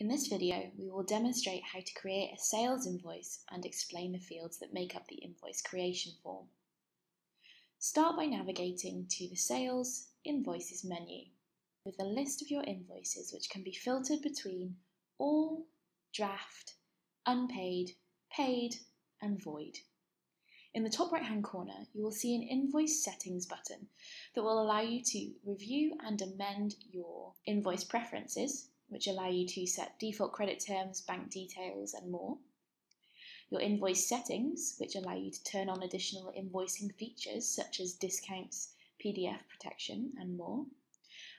In this video, we will demonstrate how to create a sales invoice and explain the fields that make up the invoice creation form. Start by navigating to the Sales Invoices menu with a list of your invoices which can be filtered between All, Draft, Unpaid, Paid and Void. In the top right hand corner, you will see an Invoice Settings button that will allow you to review and amend your invoice preferences which allow you to set default credit terms, bank details, and more. Your invoice settings, which allow you to turn on additional invoicing features such as discounts, PDF protection, and more.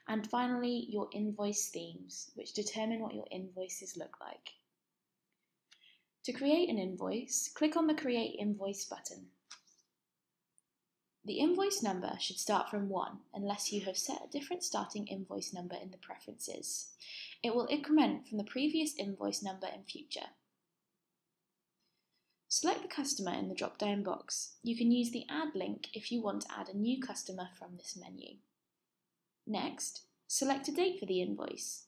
And finally, your invoice themes, which determine what your invoices look like. To create an invoice, click on the Create Invoice button. The invoice number should start from 1 unless you have set a different starting invoice number in the preferences. It will increment from the previous invoice number in future. Select the customer in the drop-down box. You can use the Add link if you want to add a new customer from this menu. Next, select a date for the invoice.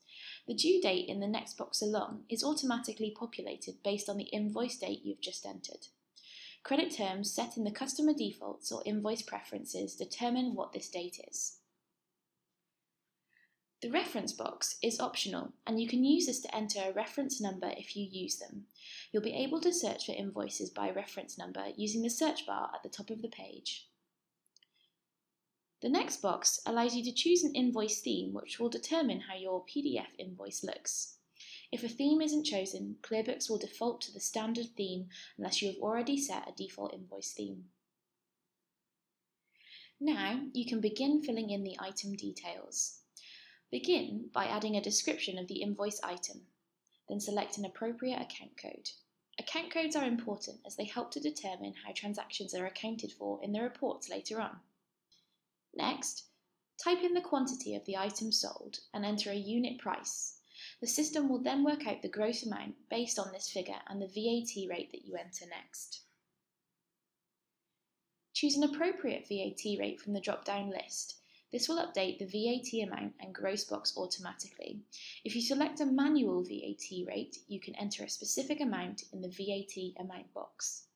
The due date in the next box along is automatically populated based on the invoice date you've just entered. Credit terms set in the customer defaults or invoice preferences determine what this date is. The reference box is optional and you can use this to enter a reference number if you use them. You'll be able to search for invoices by reference number using the search bar at the top of the page. The next box allows you to choose an invoice theme which will determine how your PDF invoice looks. If a theme isn't chosen, ClearBooks will default to the standard theme unless you have already set a default invoice theme. Now you can begin filling in the item details. Begin by adding a description of the invoice item, then select an appropriate account code. Account codes are important as they help to determine how transactions are accounted for in the reports later on. Next, type in the quantity of the item sold and enter a unit price. The system will then work out the gross amount based on this figure and the VAT rate that you enter next. Choose an appropriate VAT rate from the drop-down list. This will update the VAT amount and gross box automatically. If you select a manual VAT rate, you can enter a specific amount in the VAT amount box.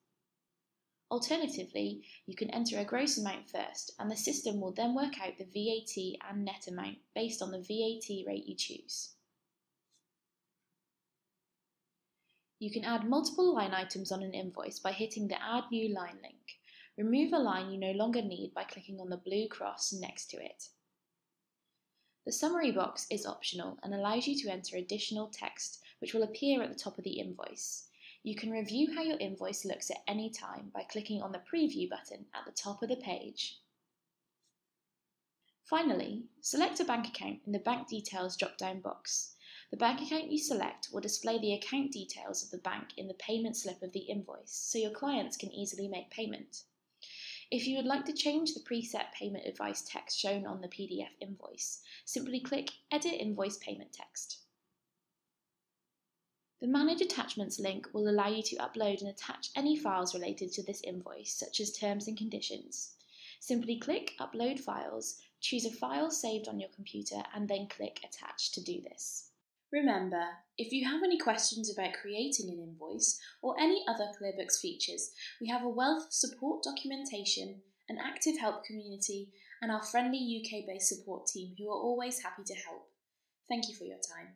Alternatively, you can enter a gross amount first, and the system will then work out the VAT and net amount based on the VAT rate you choose. You can add multiple line items on an invoice by hitting the Add New Line link. Remove a line you no longer need by clicking on the blue cross next to it. The summary box is optional and allows you to enter additional text which will appear at the top of the invoice. You can review how your invoice looks at any time by clicking on the preview button at the top of the page. Finally, select a bank account in the bank details drop-down box. The bank account you select will display the account details of the bank in the payment slip of the invoice so your clients can easily make payment. If you would like to change the preset payment advice text shown on the PDF invoice, simply click Edit Invoice Payment Text. The Manage Attachments link will allow you to upload and attach any files related to this invoice, such as terms and conditions. Simply click Upload Files, choose a file saved on your computer, and then click Attach to do this. Remember, if you have any questions about creating an invoice or any other ClearBooks features, we have a wealth of support documentation, an active help community, and our friendly UK based support team who are always happy to help. Thank you for your time.